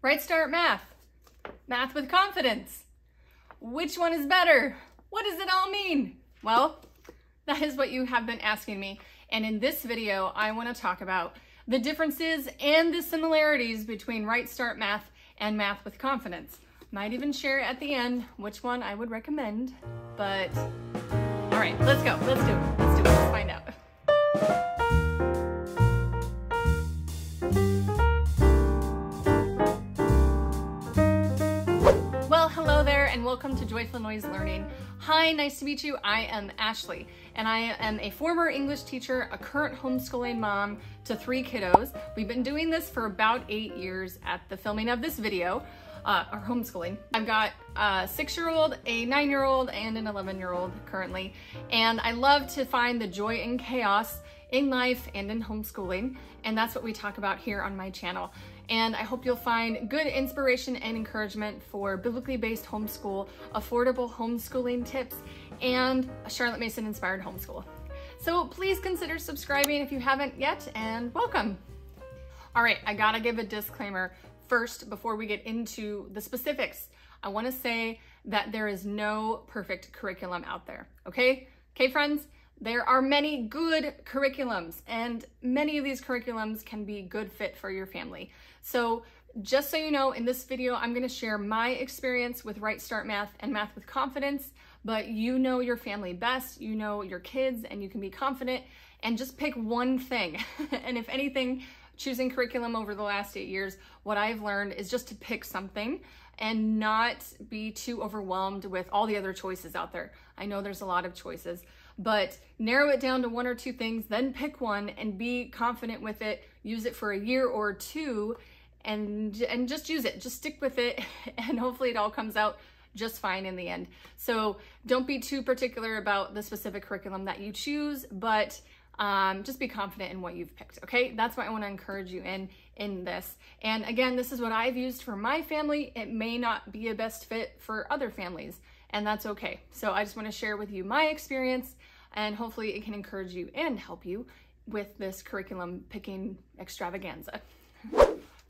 Right Start Math, Math with Confidence. Which one is better? What does it all mean? Well, that is what you have been asking me. And in this video, I wanna talk about the differences and the similarities between Right Start Math and Math with Confidence. Might even share at the end which one I would recommend, but all right, let's go, let's do it, welcome to Joyful Noise Learning. Hi, nice to meet you. I am Ashley and I am a former English teacher, a current homeschooling mom to three kiddos. We've been doing this for about eight years at the filming of this video, uh, our homeschooling. I've got a six-year-old, a nine-year-old, and an 11-year-old currently. And I love to find the joy in chaos in life and in homeschooling. And that's what we talk about here on my channel and I hope you'll find good inspiration and encouragement for biblically based homeschool, affordable homeschooling tips, and a Charlotte Mason inspired homeschool. So please consider subscribing if you haven't yet, and welcome. All right, I gotta give a disclaimer first before we get into the specifics. I wanna say that there is no perfect curriculum out there, okay? Okay, friends? There are many good curriculums and many of these curriculums can be good fit for your family. So just so you know, in this video, I'm gonna share my experience with Right Start Math and Math with Confidence, but you know your family best, you know your kids, and you can be confident and just pick one thing. and if anything, choosing curriculum over the last eight years, what I've learned is just to pick something and not be too overwhelmed with all the other choices out there. I know there's a lot of choices, but narrow it down to one or two things, then pick one and be confident with it. Use it for a year or two and, and just use it. Just stick with it and hopefully it all comes out just fine in the end. So don't be too particular about the specific curriculum that you choose, but um, just be confident in what you've picked, okay? That's what I wanna encourage you in, in this. And again, this is what I've used for my family. It may not be a best fit for other families, and that's okay. So I just wanna share with you my experience and hopefully it can encourage you and help you with this curriculum picking extravaganza.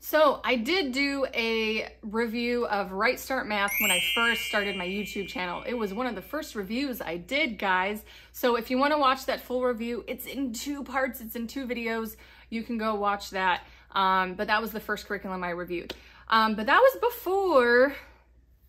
So I did do a review of Right Start Math when I first started my YouTube channel. It was one of the first reviews I did, guys. So if you wanna watch that full review, it's in two parts, it's in two videos. You can go watch that. Um, but that was the first curriculum I reviewed. Um, but that was before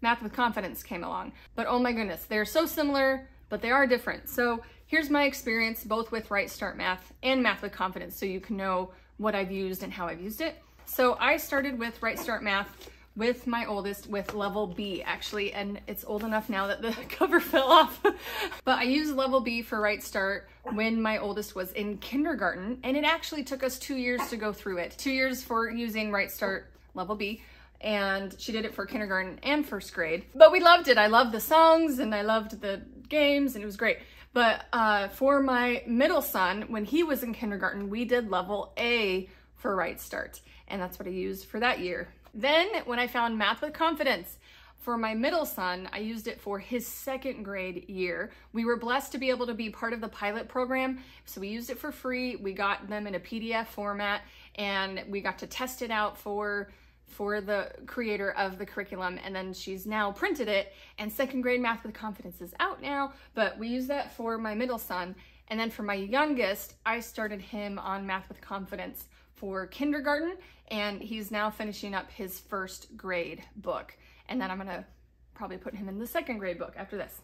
Math with Confidence came along. But oh my goodness, they're so similar, but they are different. So here's my experience both with Right Start Math and Math with Confidence so you can know what I've used and how I've used it. So I started with Right Start Math with my oldest with level B actually and it's old enough now that the cover fell off but I used level B for Right Start when my oldest was in kindergarten and it actually took us two years to go through it two years for using Right Start level B and she did it for kindergarten and first grade but we loved it I loved the songs and I loved the games and it was great but uh, for my middle son when he was in kindergarten we did level A for Right Start and that's what I used for that year. Then when I found Math with Confidence, for my middle son, I used it for his second grade year. We were blessed to be able to be part of the pilot program, so we used it for free. We got them in a PDF format, and we got to test it out for for the creator of the curriculum and then she's now printed it and second grade math with confidence is out now but we use that for my middle son and then for my youngest i started him on math with confidence for kindergarten and he's now finishing up his first grade book. And then I'm gonna probably put him in the second grade book after this.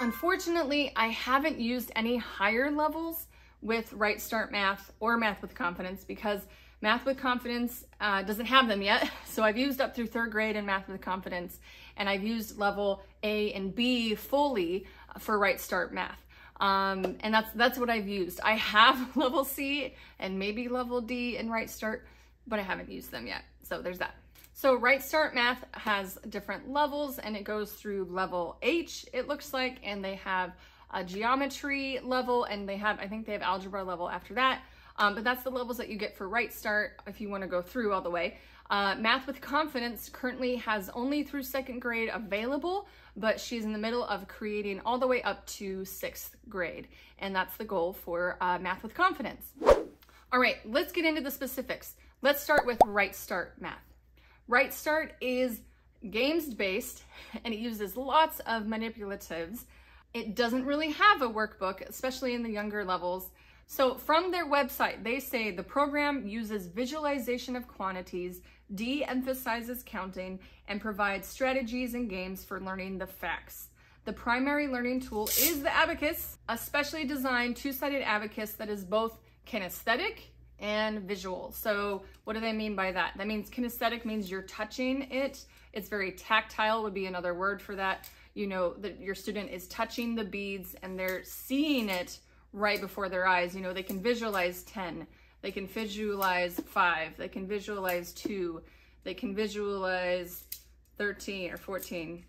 Unfortunately, I haven't used any higher levels with Right Start Math or Math with Confidence because Math with Confidence uh, doesn't have them yet. So I've used up through third grade in Math with Confidence and I've used level A and B fully for Right Start Math. Um, and that's that's what I've used. I have level C and maybe level D in Right Start, but I haven't used them yet. So there's that. So Right Start Math has different levels and it goes through level H, it looks like, and they have a geometry level and they have, I think they have algebra level after that. Um, but that's the levels that you get for Right Start if you want to go through all the way. Uh, Math with Confidence currently has only through second grade available, but she's in the middle of creating all the way up to sixth grade. And that's the goal for uh, Math with Confidence. All right, let's get into the specifics. Let's start with Right Start Math. Right Start is games based and it uses lots of manipulatives. It doesn't really have a workbook, especially in the younger levels. So from their website, they say the program uses visualization of quantities, de-emphasizes counting, and provides strategies and games for learning the facts. The primary learning tool is the abacus, a specially designed two-sided abacus that is both kinesthetic and visual. So what do they mean by that? That means kinesthetic means you're touching it. It's very tactile would be another word for that. You know that your student is touching the beads and they're seeing it right before their eyes. You know, they can visualize 10, they can visualize five, they can visualize two, they can visualize 13 or 14.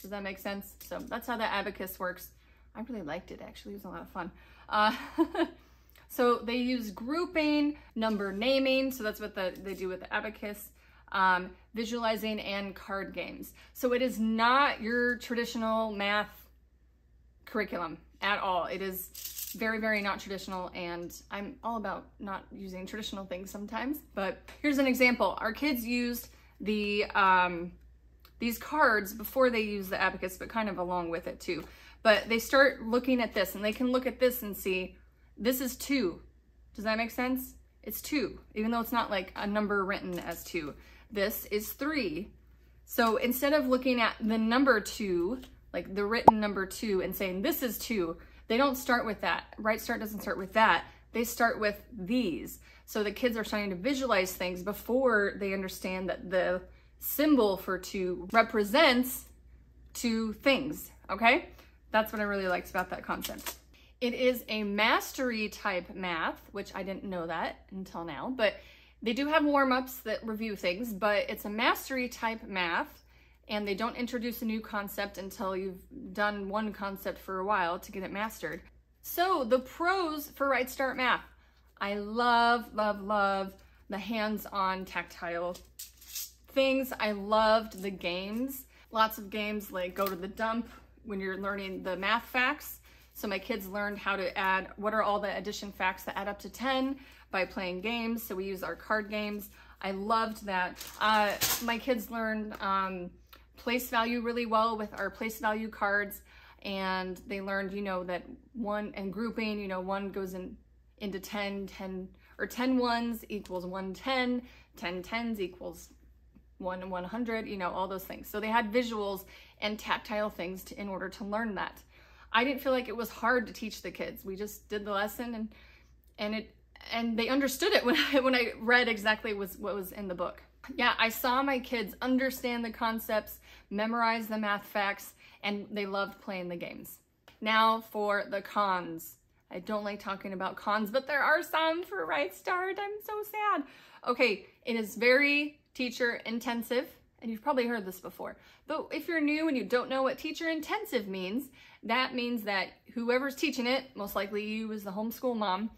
Does that make sense? So that's how the abacus works. I really liked it actually, it was a lot of fun. Uh, so they use grouping, number naming, so that's what the, they do with the abacus, um, visualizing and card games. So it is not your traditional math curriculum at all. It is very, very not traditional and I'm all about not using traditional things sometimes. But here's an example. Our kids used the um, these cards before they use the abacus, but kind of along with it too. But they start looking at this and they can look at this and see, this is two. Does that make sense? It's two, even though it's not like a number written as two. This is three. So instead of looking at the number two, like the written number two and saying this is two, they don't start with that. Right Start doesn't start with that. They start with these. So the kids are starting to visualize things before they understand that the symbol for two represents two things, okay? That's what I really liked about that concept. It is a mastery type math, which I didn't know that until now, but they do have warm-ups that review things, but it's a mastery type math and they don't introduce a new concept until you've done one concept for a while to get it mastered. So the pros for Right Start Math. I love, love, love the hands-on tactile things. I loved the games. Lots of games like Go to the Dump when you're learning the math facts. So my kids learned how to add, what are all the addition facts that add up to 10 by playing games. So we use our card games. I loved that. Uh, my kids learned um, place value really well with our place value cards and they learned, you know, that one and grouping, you know, one goes in into 10, 10 or 10 ones equals 110, 10 tens equals 1 100, you know, all those things. So they had visuals and tactile things to, in order to learn that. I didn't feel like it was hard to teach the kids. We just did the lesson and and it and they understood it when I when I read exactly was what was in the book. Yeah, I saw my kids understand the concepts, memorize the math facts, and they loved playing the games. Now for the cons. I don't like talking about cons, but there are some for Right Start. I'm so sad. Okay, it is very teacher intensive, and you've probably heard this before. But if you're new and you don't know what teacher intensive means, that means that whoever's teaching it, most likely you as the homeschool mom,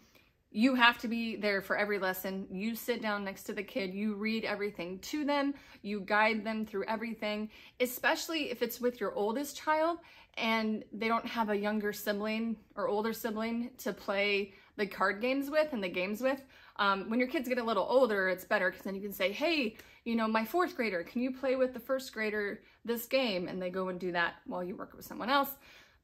you have to be there for every lesson. You sit down next to the kid, you read everything to them, you guide them through everything, especially if it's with your oldest child and they don't have a younger sibling or older sibling to play the card games with and the games with. Um, when your kids get a little older, it's better because then you can say, hey, you know, my fourth grader, can you play with the first grader this game? And they go and do that while you work with someone else.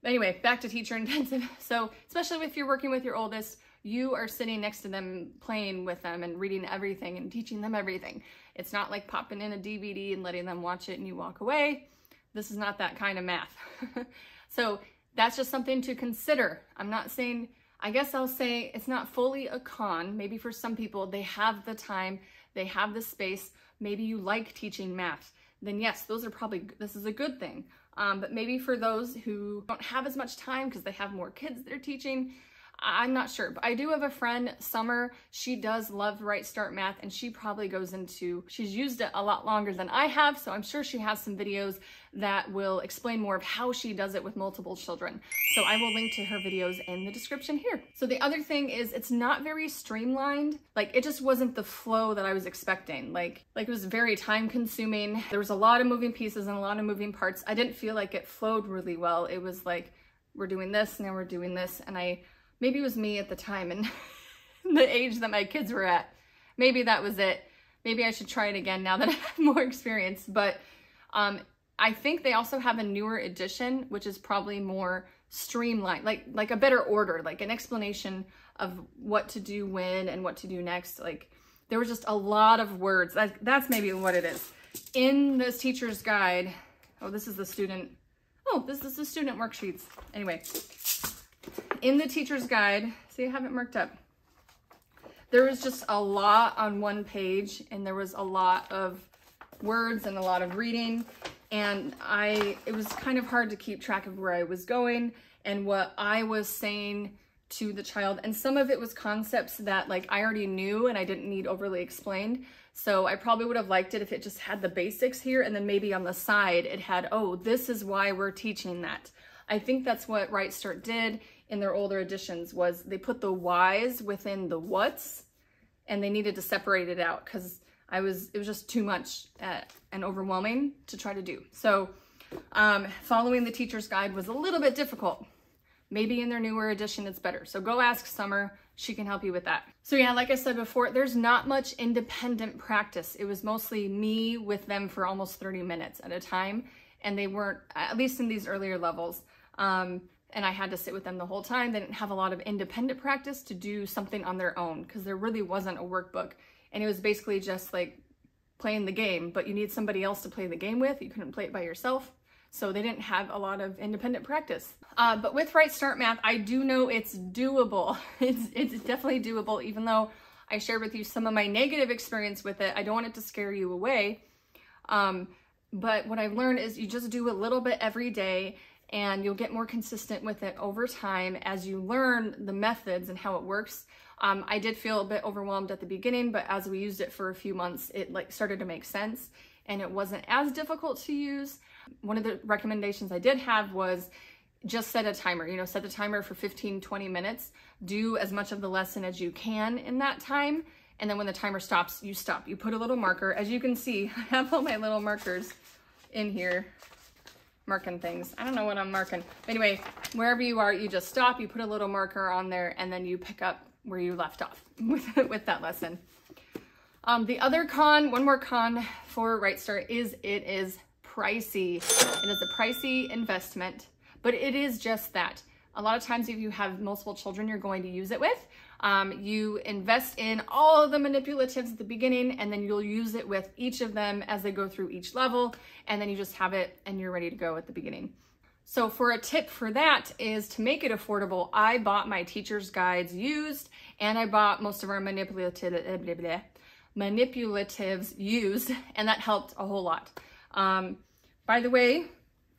Anyway, back to teacher intensive. So especially if you're working with your oldest, you are sitting next to them playing with them and reading everything and teaching them everything. It's not like popping in a DVD and letting them watch it and you walk away. This is not that kind of math. so that's just something to consider. I'm not saying, I guess I'll say it's not fully a con. Maybe for some people, they have the time, they have the space. Maybe you like teaching math. Then yes, those are probably, this is a good thing. Um, but maybe for those who don't have as much time because they have more kids they're teaching, I'm not sure, but I do have a friend, Summer. She does love Right Start Math and she probably goes into, she's used it a lot longer than I have, so I'm sure she has some videos that will explain more of how she does it with multiple children. So I will link to her videos in the description here. So the other thing is it's not very streamlined. Like it just wasn't the flow that I was expecting. Like, like it was very time consuming. There was a lot of moving pieces and a lot of moving parts. I didn't feel like it flowed really well. It was like, we're doing this, now we're doing this. And I maybe it was me at the time and the age that my kids were at. Maybe that was it. maybe I should try it again now that I have more experience. But um, I think they also have a newer edition, which is probably more streamlined, like like a better order, like an explanation of what to do when and what to do next. Like there was just a lot of words. That, that's maybe what it is. In this teacher's guide, oh, this is the student, oh, this is the student worksheets. Anyway, in the teacher's guide, see, I have it marked up. There was just a lot on one page and there was a lot of words and a lot of reading. And I it was kind of hard to keep track of where I was going and what I was saying to the child. And some of it was concepts that like I already knew and I didn't need overly explained. So I probably would have liked it if it just had the basics here and then maybe on the side it had oh this is why we're teaching that. I think that's what Right Start did in their older editions was they put the whys within the whats and they needed to separate it out because I was, it was just too much uh, and overwhelming to try to do. So um, following the teacher's guide was a little bit difficult. Maybe in their newer edition, it's better. So go ask Summer. She can help you with that. So yeah, like I said before, there's not much independent practice. It was mostly me with them for almost 30 minutes at a time. And they weren't, at least in these earlier levels, um, and I had to sit with them the whole time. They didn't have a lot of independent practice to do something on their own because there really wasn't a workbook. And it was basically just like playing the game, but you need somebody else to play the game with. You couldn't play it by yourself. So they didn't have a lot of independent practice. Uh, but with Right Start Math, I do know it's doable. It's, it's definitely doable, even though I shared with you some of my negative experience with it. I don't want it to scare you away. Um, but what I've learned is you just do a little bit every day and you'll get more consistent with it over time as you learn the methods and how it works. Um, I did feel a bit overwhelmed at the beginning, but as we used it for a few months, it like started to make sense and it wasn't as difficult to use. One of the recommendations I did have was just set a timer, you know, set the timer for 15, 20 minutes, do as much of the lesson as you can in that time. And then when the timer stops, you stop. You put a little marker. As you can see, I have all my little markers in here marking things. I don't know what I'm marking. But anyway, wherever you are, you just stop, you put a little marker on there, and then you pick up where you left off with, with that lesson. Um, the other con, one more con for Right Start is it is pricey. It is a pricey investment, but it is just that. A lot of times if you have multiple children you're going to use it with, um, you invest in all of the manipulatives at the beginning and then you'll use it with each of them as they go through each level and then you just have it and you're ready to go at the beginning. So for a tip for that is to make it affordable, I bought my teacher's guides used and I bought most of our manipulative, manipulatives used and that helped a whole lot. Um, by the way,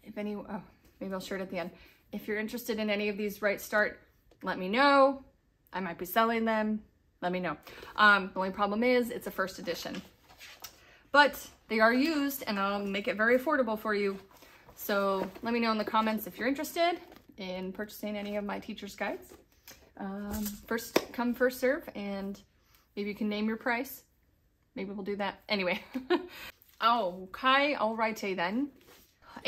if any, oh, maybe I'll share it at the end. If you're interested in any of these right start, let me know. I might be selling them. Let me know. Um, the only problem is it's a first edition. But they are used and I'll make it very affordable for you. So let me know in the comments if you're interested in purchasing any of my teacher's guides. Um, first come, first serve, and maybe you can name your price. Maybe we'll do that. Anyway. okay, alrighty then.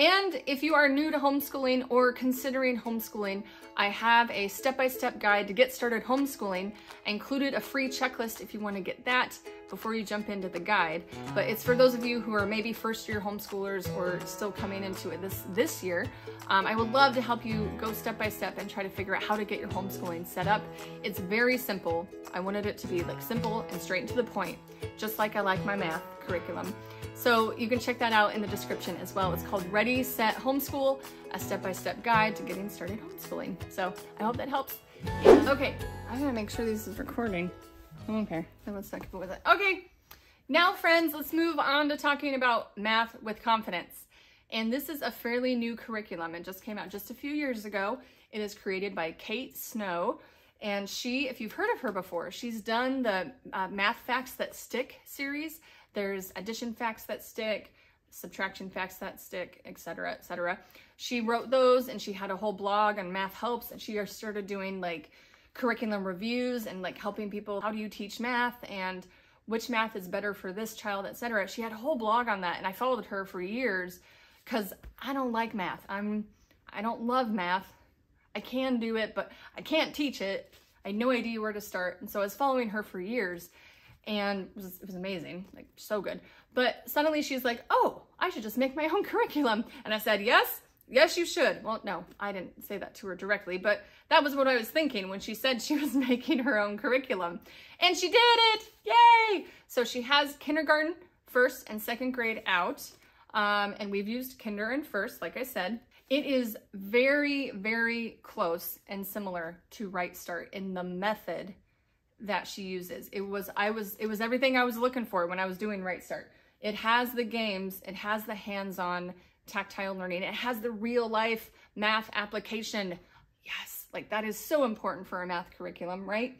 And if you are new to homeschooling or considering homeschooling, I have a step-by-step -step guide to get started homeschooling. I included a free checklist if you want to get that before you jump into the guide. But it's for those of you who are maybe first-year homeschoolers or still coming into it this, this year. Um, I would love to help you go step-by-step -step and try to figure out how to get your homeschooling set up. It's very simple. I wanted it to be like simple and straight to the point, just like I like my math curriculum. So you can check that out in the description as well. It's called Ready, Set, Homeschool, a step-by-step -step guide to getting started homeschooling. So I hope that helps. Okay, I'm gonna make sure this is recording. Let's not with it. Okay, now friends, let's move on to talking about math with confidence. And this is a fairly new curriculum. It just came out just a few years ago. It is created by Kate Snow. And she, if you've heard of her before, she's done the uh, Math Facts That Stick series. There's addition facts that stick, subtraction facts that stick, etc., etc. She wrote those and she had a whole blog on math helps and she started doing like curriculum reviews and like helping people how do you teach math and which math is better for this child, etc. She had a whole blog on that and I followed her for years because I don't like math. I'm I don't love math. I can do it, but I can't teach it. I had no idea where to start. And so I was following her for years and it was, it was amazing, like so good. But suddenly she's like, oh, I should just make my own curriculum. And I said, yes, yes, you should. Well, no, I didn't say that to her directly, but that was what I was thinking when she said she was making her own curriculum. And she did it, yay! So she has kindergarten, first and second grade out. Um, and we've used kinder and first, like I said. It is very, very close and similar to Right Start in the method that she uses. It was I was it was everything I was looking for when I was doing Right Start. It has the games, it has the hands-on tactile learning, it has the real life math application. Yes, like that is so important for a math curriculum, right?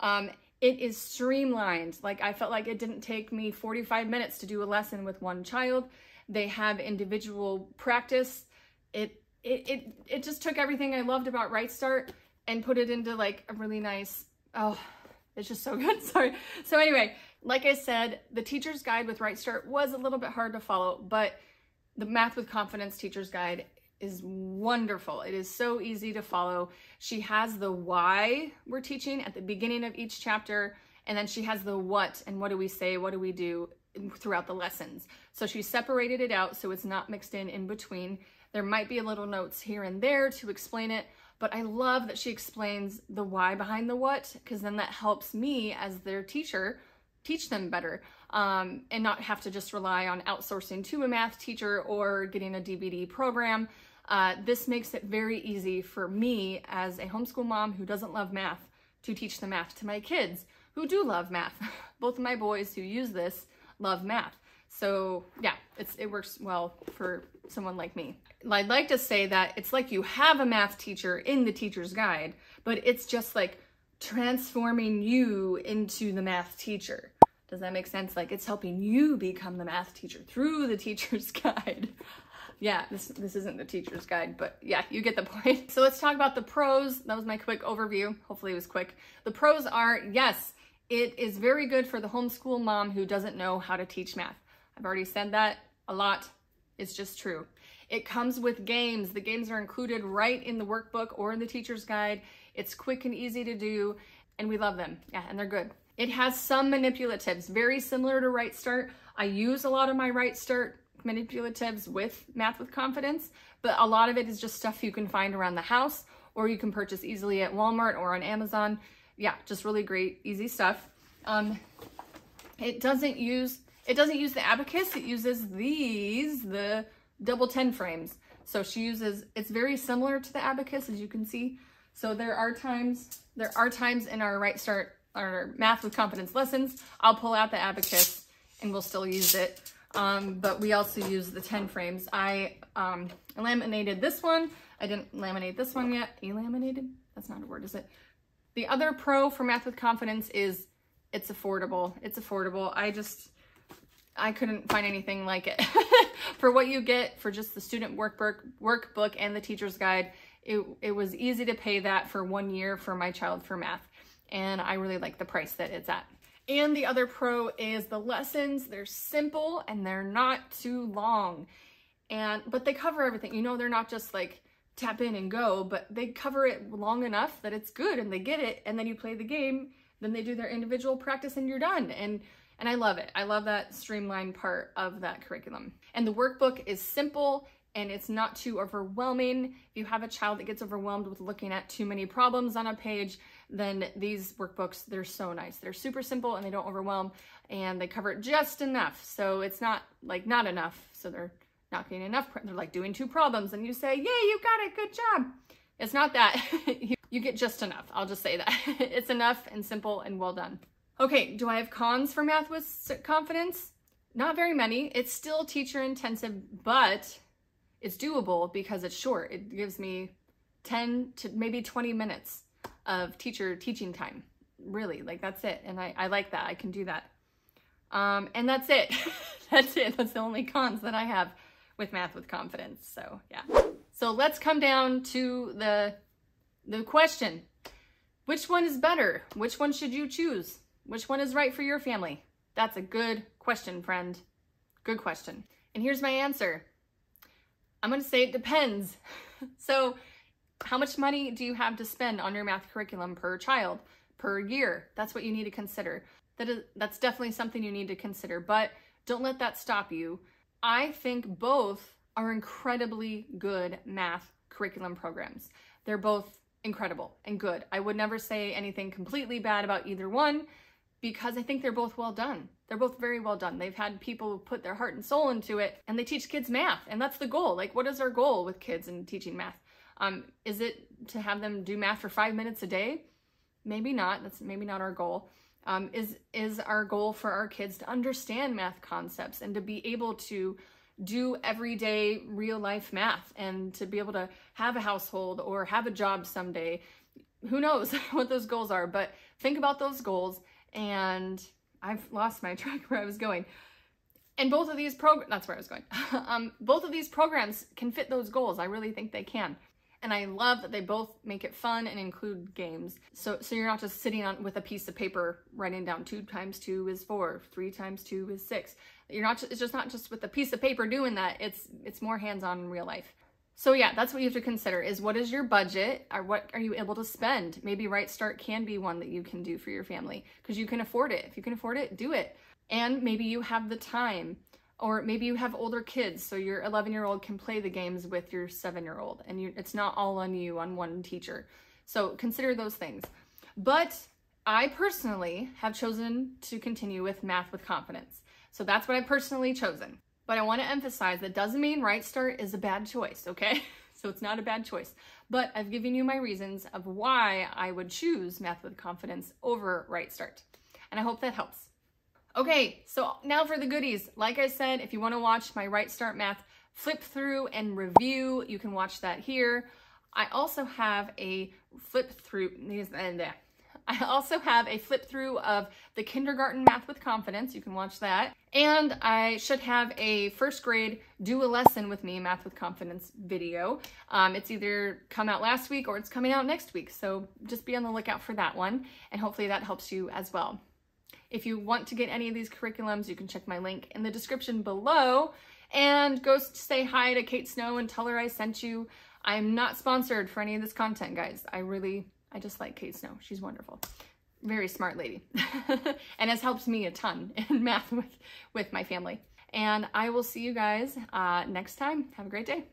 Um, it is streamlined. Like I felt like it didn't take me 45 minutes to do a lesson with one child. They have individual practice. It it it, it just took everything I loved about Right Start and put it into like a really nice oh it's just so good. Sorry. So anyway, like I said, the teacher's guide with Right Start was a little bit hard to follow, but the Math with Confidence teacher's guide is wonderful. It is so easy to follow. She has the why we're teaching at the beginning of each chapter, and then she has the what and what do we say, what do we do throughout the lessons. So she separated it out so it's not mixed in in between. There might be a little notes here and there to explain it, but I love that she explains the why behind the what, because then that helps me as their teacher teach them better um, and not have to just rely on outsourcing to a math teacher or getting a DVD program. Uh, this makes it very easy for me as a homeschool mom who doesn't love math to teach the math to my kids who do love math. Both of my boys who use this love math. So yeah, it's it works well for someone like me. I'd like to say that it's like you have a math teacher in the teacher's guide, but it's just like transforming you into the math teacher. Does that make sense? Like it's helping you become the math teacher through the teacher's guide. yeah, this, this isn't the teacher's guide, but yeah, you get the point. So let's talk about the pros. That was my quick overview. Hopefully it was quick. The pros are, yes, it is very good for the homeschool mom who doesn't know how to teach math. I've already said that a lot. It's just true. It comes with games. The games are included right in the workbook or in the teacher's guide. It's quick and easy to do, and we love them. Yeah, and they're good. It has some manipulatives, very similar to Right Start. I use a lot of my Right Start manipulatives with Math with Confidence, but a lot of it is just stuff you can find around the house or you can purchase easily at Walmart or on Amazon. Yeah, just really great, easy stuff. Um, it doesn't use it doesn't use the abacus, it uses these, the double 10 frames. So she uses, it's very similar to the abacus as you can see. So there are times, there are times in our Right Start, our Math with Confidence lessons, I'll pull out the abacus and we'll still use it. Um, but we also use the 10 frames. I um, laminated this one. I didn't laminate this one yet. Laminated? That's not a word, is it? The other pro for Math with Confidence is it's affordable. It's affordable. I just, I couldn't find anything like it. for what you get for just the student workbook, workbook and the teacher's guide, it, it was easy to pay that for one year for my child for math. And I really like the price that it's at. And the other pro is the lessons. They're simple and they're not too long. And but they cover everything. You know, they're not just like tap in and go, but they cover it long enough that it's good and they get it. And then you play the game, then they do their individual practice and you're done. And and I love it. I love that streamlined part of that curriculum. And the workbook is simple and it's not too overwhelming. If you have a child that gets overwhelmed with looking at too many problems on a page, then these workbooks, they're so nice. They're super simple and they don't overwhelm and they cover just enough. So it's not like not enough. So they're not getting enough. They're like doing two problems and you say, yay, you got it, good job. It's not that. you get just enough. I'll just say that. it's enough and simple and well done. Okay, do I have cons for Math with Confidence? Not very many. It's still teacher intensive, but it's doable because it's short. It gives me 10 to maybe 20 minutes of teacher teaching time. Really, like that's it. And I, I like that. I can do that. Um, and that's it. that's it. That's the only cons that I have with Math with Confidence. So yeah. So let's come down to the, the question. Which one is better? Which one should you choose? Which one is right for your family? That's a good question, friend. Good question. And here's my answer. I'm going to say it depends. so how much money do you have to spend on your math curriculum per child per year? That's what you need to consider. that is, that's definitely something you need to consider, but don't let that stop you. I think both are incredibly good math curriculum programs. They're both incredible and good. I would never say anything completely bad about either one because I think they're both well done. They're both very well done. They've had people put their heart and soul into it and they teach kids math and that's the goal. Like what is our goal with kids and teaching math? Um, is it to have them do math for five minutes a day? Maybe not. That's maybe not our goal. Um, is is our goal for our kids to understand math concepts and to be able to do everyday real life math and to be able to have a household or have a job someday. Who knows what those goals are, but think about those goals and I've lost my track where I was going. And both of these programs, that's where I was going. um, both of these programs can fit those goals. I really think they can. And I love that they both make it fun and include games. So, so you're not just sitting on with a piece of paper writing down two times two is four, three times two is six. You're not, it's just not just with a piece of paper doing that. It's, it's more hands-on in real life. So yeah, that's what you have to consider is what is your budget or what are you able to spend? Maybe Right Start can be one that you can do for your family because you can afford it. If you can afford it, do it. And maybe you have the time or maybe you have older kids, so your 11 year old can play the games with your seven year old and you, it's not all on you on one teacher. So consider those things. But I personally have chosen to continue with Math with Confidence. So that's what I've personally chosen. But I want to emphasize that doesn't mean Right Start is a bad choice, okay? so it's not a bad choice. But I've given you my reasons of why I would choose Math with Confidence over Right Start. And I hope that helps. Okay, so now for the goodies. Like I said, if you want to watch my Right Start Math flip through and review, you can watch that here. I also have a flip through, uh, I also have a flip through of the kindergarten math with confidence. You can watch that. And I should have a first grade do a lesson with me math with confidence video. Um, it's either come out last week or it's coming out next week. So just be on the lookout for that one. And hopefully that helps you as well. If you want to get any of these curriculums, you can check my link in the description below and go say hi to Kate Snow and tell her I sent you. I am not sponsored for any of this content, guys. I really, I just like Kate Snow. She's wonderful. Very smart lady and has helped me a ton in math with, with my family. And I will see you guys uh, next time. Have a great day.